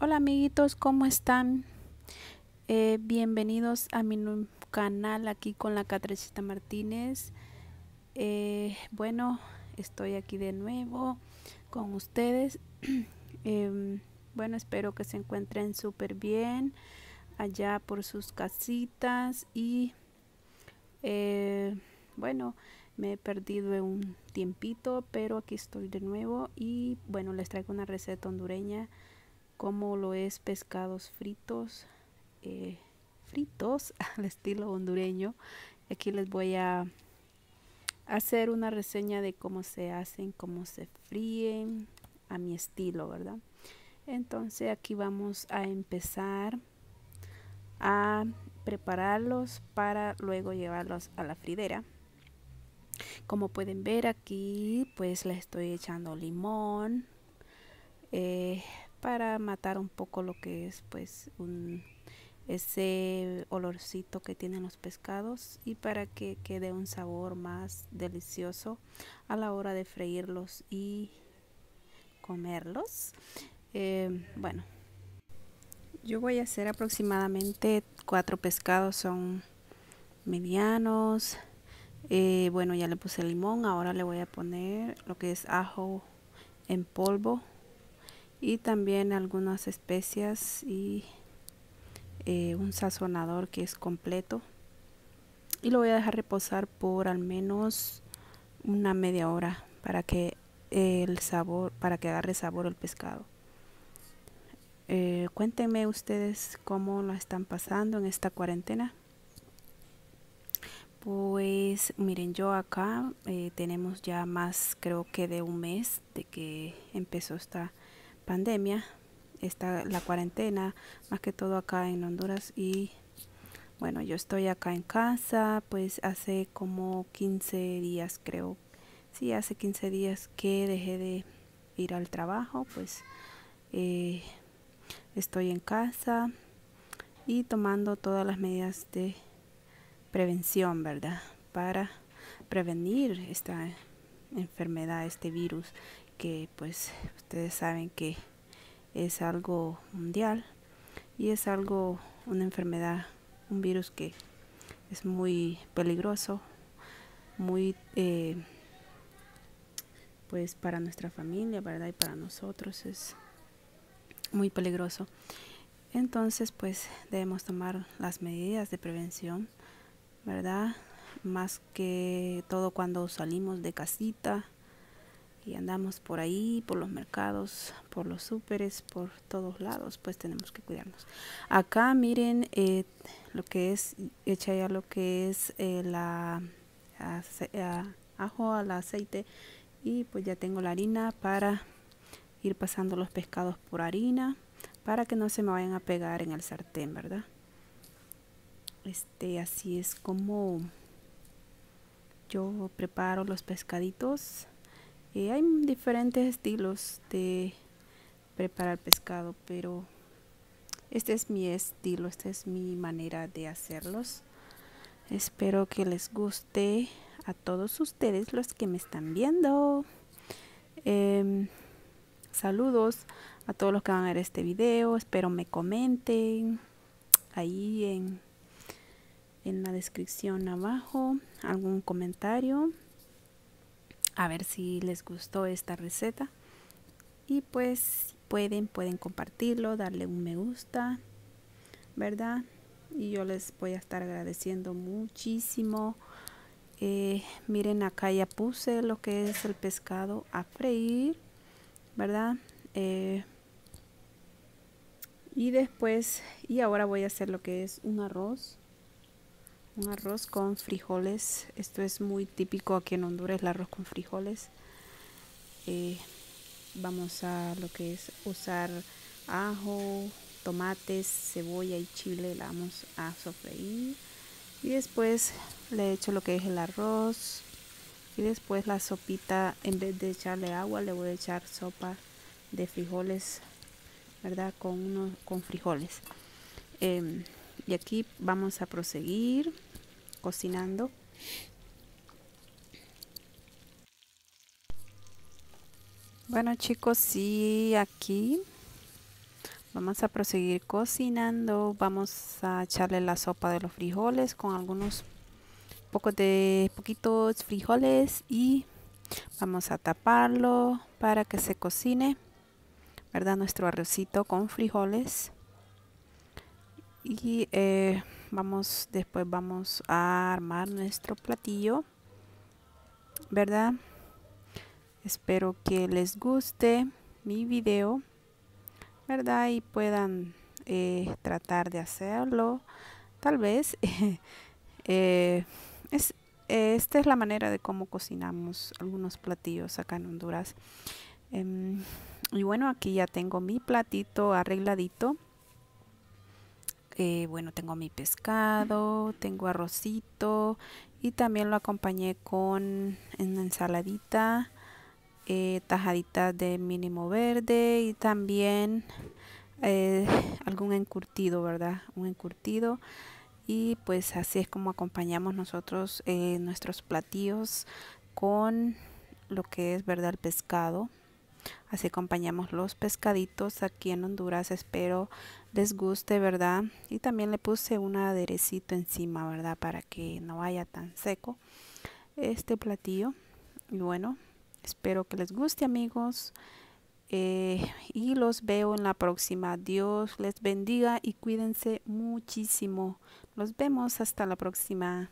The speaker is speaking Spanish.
Hola amiguitos, ¿cómo están? Eh, bienvenidos a mi canal aquí con la Catrecita Martínez. Eh, bueno, estoy aquí de nuevo con ustedes. Em, bueno, espero que se encuentren súper bien allá por sus casitas y eh, bueno, me he perdido un tiempito, pero aquí estoy de nuevo y bueno, les traigo una receta hondureña como lo es pescados fritos, eh, fritos al estilo hondureño. Aquí les voy a hacer una reseña de cómo se hacen, cómo se fríen a mi estilo, ¿verdad? Entonces aquí vamos a empezar a prepararlos para luego llevarlos a la fridera. Como pueden ver aquí, pues le estoy echando limón, eh, para matar un poco lo que es pues un, ese olorcito que tienen los pescados y para que quede un sabor más delicioso a la hora de freírlos y comerlos. Eh, bueno yo voy a hacer aproximadamente cuatro pescados son medianos. Eh, bueno ya le puse limón ahora le voy a poner lo que es ajo en polvo y también algunas especias y eh, un sazonador que es completo. Y lo voy a dejar reposar por al menos una media hora para que el sabor para que agarre sabor el pescado. Eh, cuéntenme ustedes cómo lo están pasando en esta cuarentena. Pues miren yo acá eh, tenemos ya más creo que de un mes de que empezó esta pandemia, está la cuarentena, más que todo acá en Honduras y bueno, yo estoy acá en casa, pues hace como 15 días creo, sí, hace 15 días que dejé de ir al trabajo, pues eh, estoy en casa y tomando todas las medidas de prevención, ¿verdad? Para prevenir esta enfermedad, este virus que pues ustedes saben que es algo mundial y es algo, una enfermedad, un virus que es muy peligroso, muy eh, pues para nuestra familia, ¿verdad? Y para nosotros es muy peligroso. Entonces, pues debemos tomar las medidas de prevención, ¿verdad? Más que todo cuando salimos de casita, andamos por ahí, por los mercados, por los súperes, por todos lados, pues tenemos que cuidarnos. Acá miren eh, lo que es, echa ya lo que es eh, la ajo al aceite y pues ya tengo la harina para ir pasando los pescados por harina para que no se me vayan a pegar en el sartén, ¿verdad? Este, así es como yo preparo los pescaditos hay diferentes estilos de preparar pescado, pero este es mi estilo, esta es mi manera de hacerlos. Espero que les guste a todos ustedes los que me están viendo. Em, saludos a todos los que van a ver este video. Espero me comenten ahí en, en la descripción abajo algún comentario a ver si les gustó esta receta. Y pues pueden pueden compartirlo darle un me gusta verdad y yo les voy a estar agradeciendo muchísimo. Eh, miren acá ya puse lo que es el pescado a freír verdad eh, y después y ahora voy a hacer lo que es un arroz un arroz con frijoles. Esto es muy típico aquí en Honduras el arroz con frijoles. Eh, vamos a lo que es usar ajo tomates cebolla y chile la vamos a sofreír. Y después le echo lo que es el arroz. Y después la sopita en vez de echarle agua le voy a echar sopa de frijoles verdad con uno con frijoles. Em, y aquí vamos a proseguir cocinando. Bueno chicos, sí, aquí Vamos a proseguir cocinando. Vamos a echarle la sopa de los frijoles con algunos pocos de poquitos frijoles y vamos a taparlo para que se cocine, ¿verdad? Nuestro arrocito con frijoles y eh, vamos después vamos a armar nuestro platillo, ¿verdad? Espero que les guste mi video, ¿verdad? Y puedan eh, tratar de hacerlo. Tal vez eh, es, esta es la manera de cómo cocinamos algunos platillos acá en Honduras. Em, y bueno, aquí ya tengo mi platito arregladito. Eh, bueno, tengo mi pescado, tengo arrocito y también lo acompañé con una ensaladita eh, tajaditas de mínimo verde y también eh, algún encurtido, ¿verdad? Un encurtido. Y pues así es como acompañamos nosotros eh, nuestros platillos con lo que es, ¿verdad? El pescado. Así acompañamos los pescaditos aquí en Honduras. Espero les guste, ¿verdad? Y también le puse un aderecito encima, ¿verdad? Para que no vaya tan seco este platillo. Y bueno, Espero que les guste amigos. Eh, y los veo en la próxima. Dios les bendiga y cuídense muchísimo. Nos vemos hasta la próxima.